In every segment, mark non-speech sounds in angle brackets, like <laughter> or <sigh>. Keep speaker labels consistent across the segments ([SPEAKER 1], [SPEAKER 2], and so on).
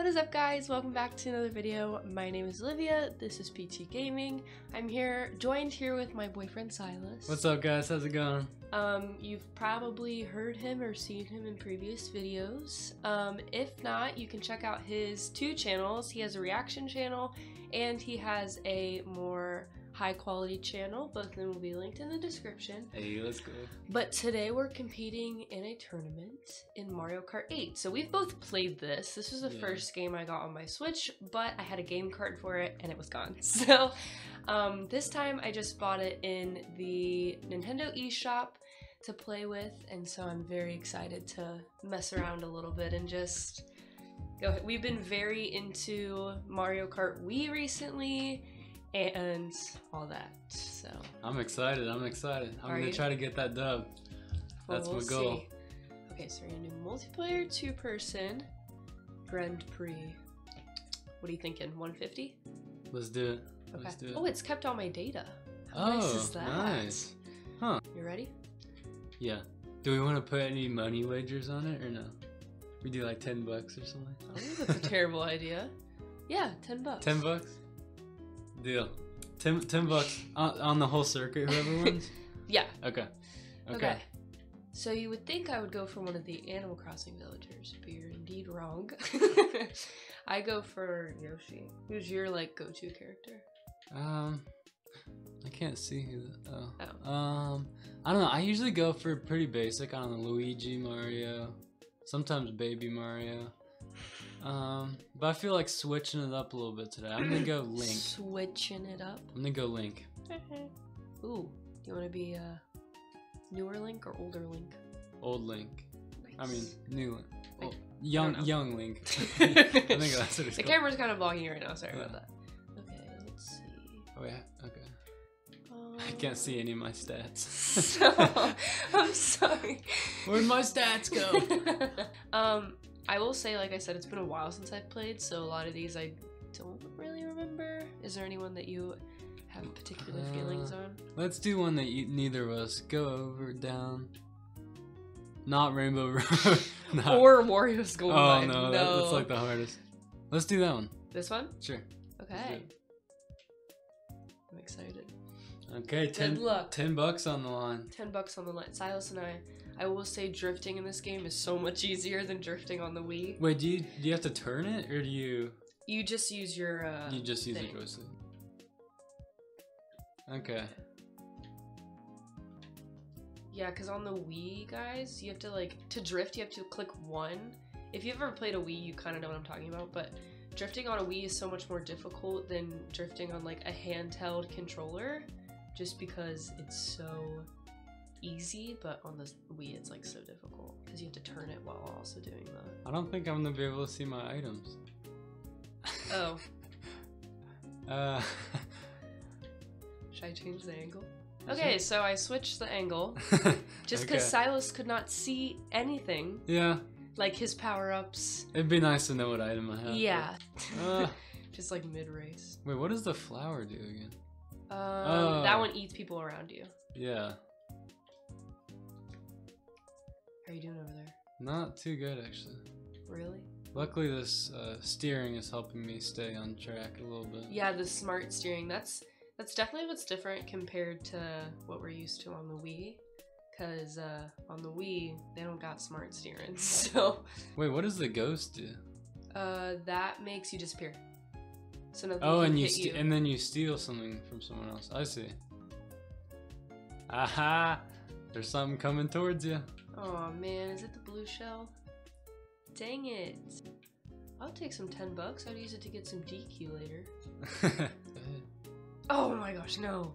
[SPEAKER 1] What is up guys? Welcome back to another video. My name is Alivia, this is Peachy Gaming. I'm here, joined here with my boyfriend Silas.
[SPEAKER 2] What's up guys, how's it going?
[SPEAKER 1] Um, you've probably heard him or seen him in previous videos. Um, if not, you can check out his two channels. He has a reaction channel and he has a more high quality channel. Both of them will be linked in the description.
[SPEAKER 2] Hey, let's go.
[SPEAKER 1] But today we're competing in a tournament in Mario Kart 8. So we've both played this. This was the
[SPEAKER 2] Yeah.
[SPEAKER 1] first game I got on my Switch, but I had a game card for it and it was gone. <laughs> So um, this time I just bought it in the Nintendo eShop to play with, and so I'm very excited to mess around a little bit and just go. We've been very into Mario Kart Wii recently and all that. So
[SPEAKER 2] I'm excited, I'm excited. I'm
[SPEAKER 1] Are
[SPEAKER 2] gonna
[SPEAKER 1] you?
[SPEAKER 2] try to get that dub.
[SPEAKER 1] Well,
[SPEAKER 2] That's
[SPEAKER 1] we'll
[SPEAKER 2] my goal.
[SPEAKER 1] see. Okay, so we're gonna do multiplayer, two person, Grand Prix. What are you thinking? 150?
[SPEAKER 2] Let's do it.
[SPEAKER 1] Okay.
[SPEAKER 2] Let's do it.
[SPEAKER 1] Oh, it's kept all my data. How
[SPEAKER 2] oh,
[SPEAKER 1] nice is that?
[SPEAKER 2] nice. Huh.
[SPEAKER 1] You ready?
[SPEAKER 2] Yeah. Do we want to put any money wagers on it or no? We do like 10 bucks or something.
[SPEAKER 1] I don't think that's a <laughs> terrible idea. Yeah, 10 bucks.
[SPEAKER 2] 10 bucks? Deal. 10, 10 bucks on, on the whole circuit, whoever <laughs> wins?
[SPEAKER 1] Yeah.
[SPEAKER 2] Okay.
[SPEAKER 1] Okay.
[SPEAKER 2] Okay.
[SPEAKER 1] So you would think I would go for one of the Animal Crossing villagers, but you're indeed wrong. <laughs> I go for Yoshi. Who's your like go-to character?
[SPEAKER 2] Um, I can't see who. Oh.
[SPEAKER 1] Oh.
[SPEAKER 2] Um, I don't know. I usually go for pretty basic. I don't know, Luigi, Mario, sometimes Baby Mario. Um, but I feel like switching it up a little bit today. I'm gonna go <clears throat> Link.
[SPEAKER 1] Switching it up.
[SPEAKER 2] I'm gonna go Link. <laughs>
[SPEAKER 1] Ooh, do you want to be a newer Link or older Link?
[SPEAKER 2] Old Link. I mean, new Link.
[SPEAKER 1] Like,
[SPEAKER 2] Oh, young, young Link. <laughs> <laughs> I think that's what it's
[SPEAKER 1] the
[SPEAKER 2] called.
[SPEAKER 1] camera's kind of blocking you right now. Sorry about that. Okay, let's see.
[SPEAKER 2] Oh yeah. Okay. I
[SPEAKER 1] Um,
[SPEAKER 2] can't see any of my stats.
[SPEAKER 1] so, I'm sorry.
[SPEAKER 2] Where'd my stats go?
[SPEAKER 1] um, I will say, like I said, it's been a while since I've played, so a lot of these I don't really remember. Is there anyone that you have particular feelings
[SPEAKER 2] Uh,
[SPEAKER 1] on?
[SPEAKER 2] Let's do one that you, neither of us go over down. Not Rainbow <laughs> Road. <laughs> Not-
[SPEAKER 1] Or Wario's Golden
[SPEAKER 2] oh
[SPEAKER 1] Eye.
[SPEAKER 2] no, that- that's like the hardest. Let's do that one.
[SPEAKER 1] This one?
[SPEAKER 2] Sure.
[SPEAKER 1] Okay. I'm excited.
[SPEAKER 2] Okay, ten,
[SPEAKER 1] luck.
[SPEAKER 2] 10 bucks on the line.
[SPEAKER 1] 10 bucks on the line. Silas and I, I will say drifting in this game is so much easier than drifting on the Wii.
[SPEAKER 2] Wait, do you do you have to turn it or do you
[SPEAKER 1] You just use your, uh.
[SPEAKER 2] you just use
[SPEAKER 1] thing.
[SPEAKER 2] a joystick? Okay.
[SPEAKER 1] Yeah, because on the Wii, guys, you have to, like, to drift, you have to click one. If you've ever played a Wii, you kind of know what I'm talking about, but drifting on a Wii is so much more difficult than drifting on, like, a handheld controller, just because it's so easy, but on the Wii, it's, like, so difficult, because you have to turn it while also doing the.
[SPEAKER 2] I don't think I'm gonna be able to see my items.
[SPEAKER 1] Oh, <laughs>
[SPEAKER 2] Uh.
[SPEAKER 1] should I change the angle? Okay, so I switched the angle. <laughs> Just because
[SPEAKER 2] Okay.
[SPEAKER 1] Silas could not see anything,
[SPEAKER 2] Yeah,
[SPEAKER 1] like his power ups.
[SPEAKER 2] it'd be nice to know what item I have. but-
[SPEAKER 1] Yeah.
[SPEAKER 2] Uh, <laughs>
[SPEAKER 1] Just like mid race.
[SPEAKER 2] wait, what does the flower do again?
[SPEAKER 1] Um, That
[SPEAKER 2] Oh.
[SPEAKER 1] one eats people around you.
[SPEAKER 2] Yeah,
[SPEAKER 1] How are you doing over there?
[SPEAKER 2] not too good actually.
[SPEAKER 1] Really?
[SPEAKER 2] Luckily, this uh, steering is helping me stay on track a little bit.
[SPEAKER 1] Yeah, the smart steering. That's that's definitely what's different compared to what we're used to on the Wii. Cause uh, on the Wii they don't got smart steering, <laughs> so
[SPEAKER 2] Wait, what does the ghost do?
[SPEAKER 1] uh, that makes you disappear. So nothing
[SPEAKER 2] Oh, and you, ste- and then you steal something from someone else. I see. Aha! There's something coming towards you.
[SPEAKER 1] Oh man, is it the blue shell? Dang it! I'll take some ten bucks. I'd use it to get some DQ later. <laughs> Oh my gosh, no.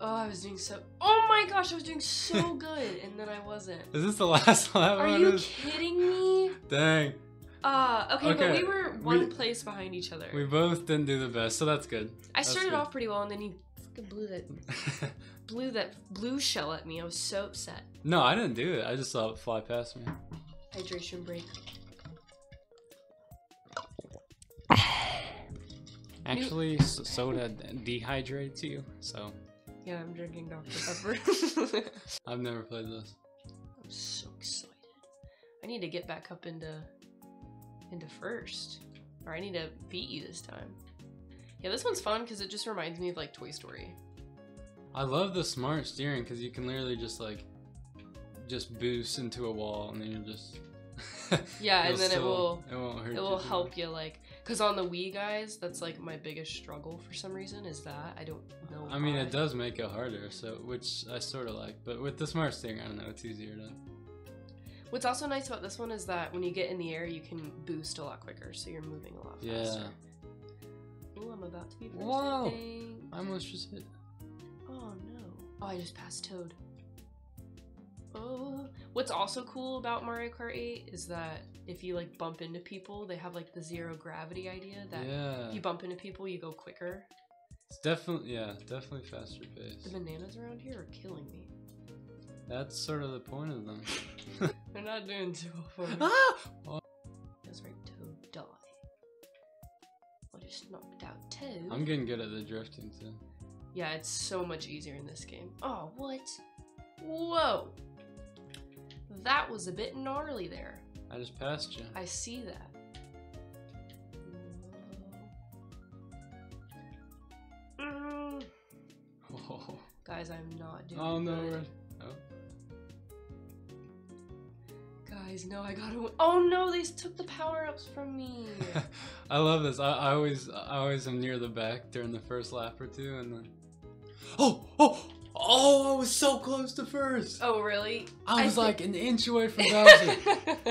[SPEAKER 1] Oh, I was doing so. Oh my gosh, I was doing so <laughs> good, and then I wasn't.
[SPEAKER 2] is this the last <laughs> lap?
[SPEAKER 1] Are you kidding me?
[SPEAKER 2] Dang.
[SPEAKER 1] Uh, okay, but we were one
[SPEAKER 2] we-
[SPEAKER 1] place behind each other.
[SPEAKER 2] We both didn't do the best, so that's good.
[SPEAKER 1] I
[SPEAKER 2] that's
[SPEAKER 1] started
[SPEAKER 2] good.
[SPEAKER 1] off pretty well, and then he fucking blew that <laughs> blew that blue shell at me. I was so upset.
[SPEAKER 2] no, I didn't do it. I just saw it fly past me.
[SPEAKER 1] Hydration break.
[SPEAKER 2] Actually, soda dehydrates you, so
[SPEAKER 1] Yeah, I'm drinking Dr Pepper. <laughs>
[SPEAKER 2] I've never played this.
[SPEAKER 1] I'm so excited. I need to get back up into into first. Or I need to beat you this time. Yeah, this one's fun because it just reminds me of like Toy Story.
[SPEAKER 2] I love the smart steering because you can literally just like just boost into a wall and then you'll just <laughs>
[SPEAKER 1] Yeah, and then it
[SPEAKER 2] still-
[SPEAKER 1] will
[SPEAKER 2] it won't hurt
[SPEAKER 1] it will
[SPEAKER 2] too
[SPEAKER 1] help you like because on the Wii guys, that's like my biggest struggle for some reason is that I don't know.
[SPEAKER 2] I mean, it does make it harder, so which I sort of like. But with the smart steering, I don't know, it's easier to.
[SPEAKER 1] What's also nice about this one is that when you get in the air, you can boost a lot quicker, so you're moving a lot faster. Yeah. Ooh, I'm about to be first. I
[SPEAKER 2] Whoa.
[SPEAKER 1] think.
[SPEAKER 2] I almost just hit.
[SPEAKER 1] Oh no. Oh, I just passed Toad. Oh. What's also cool about Mario Kart 8 is that if you like bump into people, they have like the zero gravity idea that
[SPEAKER 2] Yeah,
[SPEAKER 1] if you bump into people, you go quicker.
[SPEAKER 2] it's definitely yeah, definitely faster
[SPEAKER 1] pace.
[SPEAKER 2] The
[SPEAKER 1] bananas around here are killing me.
[SPEAKER 2] That's sort of the point of them. <laughs>
[SPEAKER 1] They're not doing too well for me.
[SPEAKER 2] ah!
[SPEAKER 1] That's right, Toad, die. I just knocked out Toad.
[SPEAKER 2] I'm getting good at the drifting too.
[SPEAKER 1] Yeah, it's so much easier in this game. Oh, what? Whoa! That was a bit gnarly there.
[SPEAKER 2] I just passed you.
[SPEAKER 1] I see that. Mm.
[SPEAKER 2] Oh, <laughs>
[SPEAKER 1] Guys, I'm not doing
[SPEAKER 2] oh no!
[SPEAKER 1] Guys, no, I gotta. win- Oh no, they took the power ups from me. <laughs>
[SPEAKER 2] I love this. I, I always I always am near the back during the first lap or two, and then. Oh oh oh! I was so close to first.
[SPEAKER 1] oh, really?
[SPEAKER 2] I
[SPEAKER 1] I
[SPEAKER 2] was
[SPEAKER 1] thi-
[SPEAKER 2] like an inch away from <laughs> Bowser.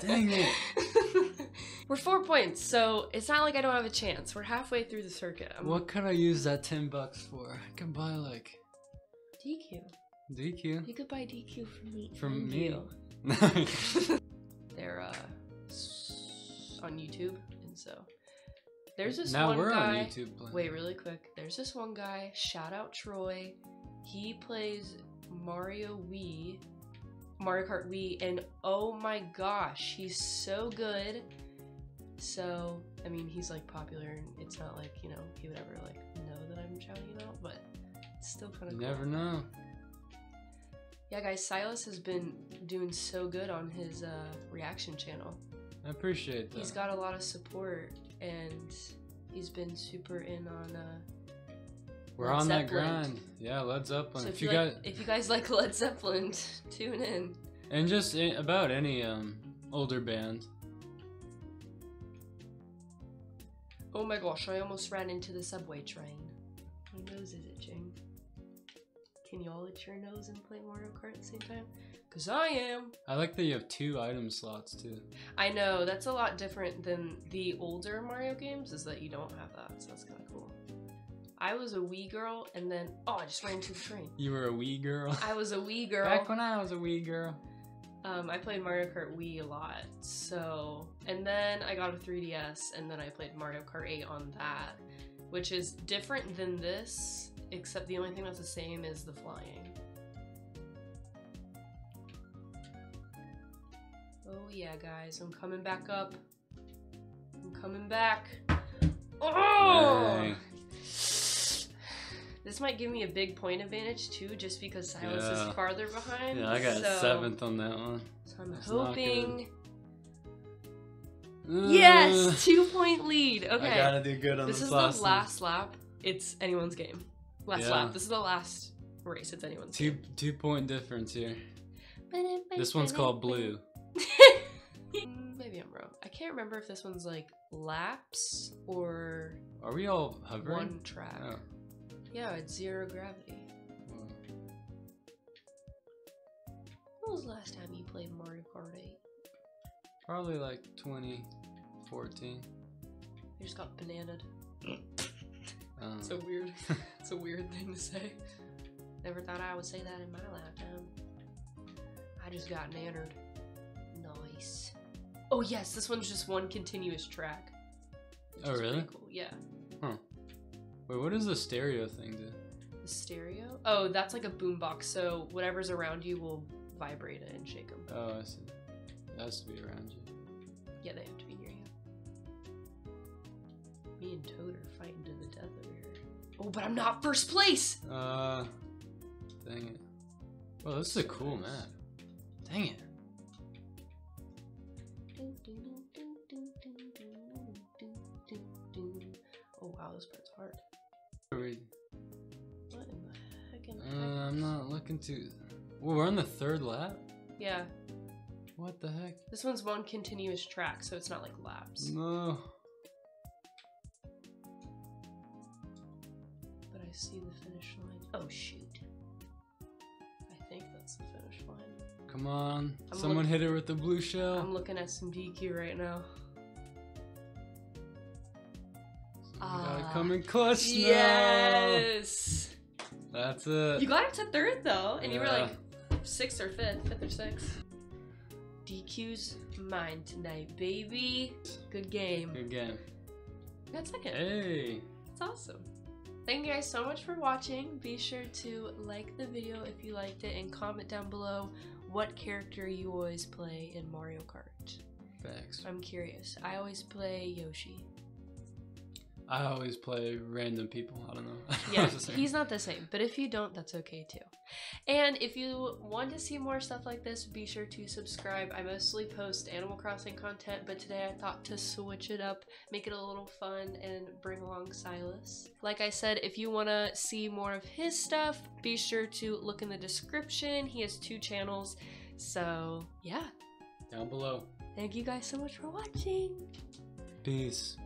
[SPEAKER 2] Dang it. <laughs>
[SPEAKER 1] We're four points, so it's not like I don't have a chance. We're halfway through the circuit. I'm
[SPEAKER 2] What could I use that ten bucks for? I can buy like
[SPEAKER 1] DQ.
[SPEAKER 2] DQ
[SPEAKER 1] You could buy DQ from me.
[SPEAKER 2] from me.
[SPEAKER 1] They're uh on YouTube, and so there's this
[SPEAKER 2] now
[SPEAKER 1] one
[SPEAKER 2] we're
[SPEAKER 1] guy.
[SPEAKER 2] on YouTube. Playing.
[SPEAKER 1] Wait, really quick. There's this one guy. Shout out Troy. He plays Mario Wii, Mario Kart Wii, and oh my gosh, he's so good. So, I mean, he's like popular, and it's not like you know he would ever like know that I'm shouting him out, but it's still kind
[SPEAKER 2] You
[SPEAKER 1] of
[SPEAKER 2] never know.
[SPEAKER 1] Yeah, guys, Silas has been doing so good on his uh, reaction channel.
[SPEAKER 2] I appreciate that.
[SPEAKER 1] He's got a lot of support, and he's been super in on. Uh,
[SPEAKER 2] We're
[SPEAKER 1] Led
[SPEAKER 2] on that grind. Yeah, Led Zeppelin.
[SPEAKER 1] so
[SPEAKER 2] if
[SPEAKER 1] if
[SPEAKER 2] you
[SPEAKER 1] like,
[SPEAKER 2] got
[SPEAKER 1] if you guys like <laughs> Led Zeppelin, tune in.
[SPEAKER 2] and just a- about any um older band.
[SPEAKER 1] Oh my gosh, I almost ran into the subway train. Who knows? is itching. Can you all itch your nose and play Mario Kart at the same time? Cause I am.
[SPEAKER 2] I like that you have two item slots too.
[SPEAKER 1] I know that's a lot different than the older Mario games. Is that you don't have that, so that's kind of cool. I was a Wii girl, and then oh, I just ran into the train.
[SPEAKER 2] You were a wee girl.
[SPEAKER 1] I was a Wii girl.
[SPEAKER 2] Back when I was a wee girl.
[SPEAKER 1] Um, I played Mario Kart Wii a lot, so and then I got a 3DS, and then I played Mario Kart 8 on that, which is different than this, except the only thing that's the same is the flying. Oh yeah, guys, I'm coming back up. I'm coming back. Oh!
[SPEAKER 2] Dang.
[SPEAKER 1] This might give me a big point advantage too, just because Silas
[SPEAKER 2] Yeah.
[SPEAKER 1] is farther behind.
[SPEAKER 2] Yeah, I got
[SPEAKER 1] so-
[SPEAKER 2] seventh on that one.
[SPEAKER 1] so I'm
[SPEAKER 2] That's
[SPEAKER 1] hoping.
[SPEAKER 2] Uh,
[SPEAKER 1] Yes, two point lead. Okay.
[SPEAKER 2] I gotta do good on
[SPEAKER 1] this
[SPEAKER 2] this
[SPEAKER 1] is the last lap. It's anyone's game. Last
[SPEAKER 2] Yeah.
[SPEAKER 1] lap. This is the last race. It's anyone's.
[SPEAKER 2] Two two point difference here. This one's called blue. <laughs>
[SPEAKER 1] Maybe I'm wrong. I can't remember if this one's like laps or
[SPEAKER 2] Are we all hovering?
[SPEAKER 1] one track.
[SPEAKER 2] Oh.
[SPEAKER 1] Yeah, it's zero gravity.
[SPEAKER 2] well,
[SPEAKER 1] When was the last time you played Mario Kart 8?
[SPEAKER 2] Probably like 2014.
[SPEAKER 1] You just got bananaed. <clears throat>
[SPEAKER 2] Um,
[SPEAKER 1] It's a weird, <laughs> it's a weird thing to say. Never thought I would say that in my lifetime. I just got nannered. Nice. Oh yes, this one's just one continuous track.
[SPEAKER 2] Oh, really?
[SPEAKER 1] Cool. Yeah.
[SPEAKER 2] wait, what does the stereo thing do?
[SPEAKER 1] The stereo. Oh, that's like a boombox. So whatever's around you will vibrate it and shake them.
[SPEAKER 2] Oh, I see. It has to be around you.
[SPEAKER 1] Yeah, they have to be near you. Me and Toad are fighting to the death over here. Oh, but I'm not first place.
[SPEAKER 2] Uh, dang it. Well, this is a cool map. Dang it.
[SPEAKER 1] Oh wow, this part's hard.
[SPEAKER 2] Wait,
[SPEAKER 1] What in the heck? In the
[SPEAKER 2] Uh,
[SPEAKER 1] heck?
[SPEAKER 2] I'm not looking to. Well, we're on the third lap.
[SPEAKER 1] Yeah,
[SPEAKER 2] What the heck?
[SPEAKER 1] this one's one continuous track, so it's not like laps.
[SPEAKER 2] No.
[SPEAKER 1] See the finish line. Oh shoot! I think that's the finish line.
[SPEAKER 2] Come on.
[SPEAKER 1] I'm
[SPEAKER 2] Someone hit her with the blue shell.
[SPEAKER 1] I'm looking at some DQ right now.
[SPEAKER 2] Gotta
[SPEAKER 1] Ah.
[SPEAKER 2] come in clutch now.
[SPEAKER 1] Yes.
[SPEAKER 2] That's it.
[SPEAKER 1] You got it to third though, and you were like sixth or fifth, fifth or sixth. DQ's mine tonight, baby. Good game.
[SPEAKER 2] Good game.
[SPEAKER 1] Got second.
[SPEAKER 2] Hey.
[SPEAKER 1] It's awesome. Thank you guys so much for watching. Be sure to like the video if you liked it and comment down below what character you always play in Mario Kart.
[SPEAKER 2] Thanks.
[SPEAKER 1] I'm curious. I always play Yoshi.
[SPEAKER 2] I always play random people. I don't know. <laughs>
[SPEAKER 1] Yeah, he's not the same, but if you don't, that's okay too. And if you want to see more stuff like this, be sure to subscribe. I mostly post Animal Crossing content, but today I thought to switch it up, make it a little fun, and bring along Silas. Like I said, if you want to see more of his stuff, be sure to look in the description. He has two channels. So, yeah.
[SPEAKER 2] down below.
[SPEAKER 1] Thank you guys so much for watching.
[SPEAKER 2] Peace.